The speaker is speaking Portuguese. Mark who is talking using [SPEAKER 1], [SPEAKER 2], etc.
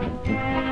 [SPEAKER 1] Música